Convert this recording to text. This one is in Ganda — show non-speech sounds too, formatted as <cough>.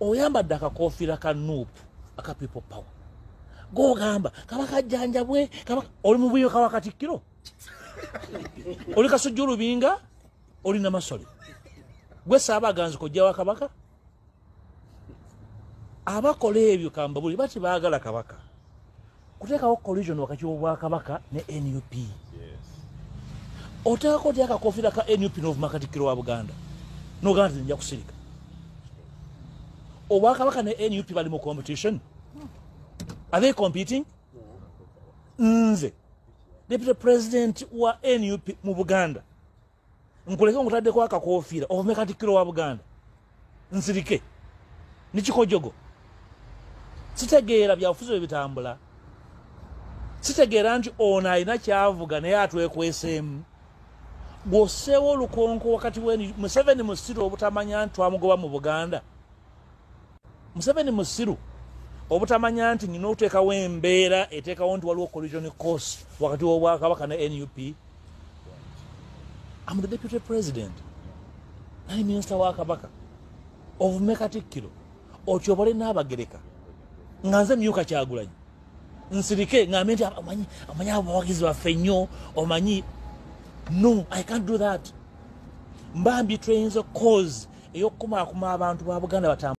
oyambadde akakofiira ka nuupu aka people power. Gogamba kaba kajjanjabwe oli mu bwiyo kawa katikkiro <laughs> oli kasujja olubinga oli namasole. Gwe saabaganzi kojjawa kabaka? Abakola ebyo kambabuli bati baagala kabaka. Kuteekawo collision wakati wobwakabaka ne nup oteekako ty akakofiira ka nup novumakatikkiro wa buganda? Nogamba ti nja kusirika obwakabaka ne nup bali mu competition? Are they competing? Nze. Deputy president wa nup mu buganda. Nkuleke nkutaddeko akakofiira ovume katikkiro wa buganda. Nsirike. Nikikojogo sitegeera byabufuzi bwe bitambula. Sitegeera nti ono alina kyavuga naye atwekweseemu bw'osseewo olukonko wakati museveni musiru obutamanya nti twamugoba mu buganda museveni musiru. Obutamanya nti nina okuteekawo embeera eteekawo nti waliwo collision course wakati w'obwakabaka ne nup am the deputy president nali minisita wa kabaka. Ovume katikkiro otyobole n'abagereka. Nga nze myuka kyagulanyi. Nsirike ngambe nti amanyi abo bawagizi baffe nnyo omanyi. No i can't do that. Mbambi trains cause eyokukumaakuma abantu ba buganda batam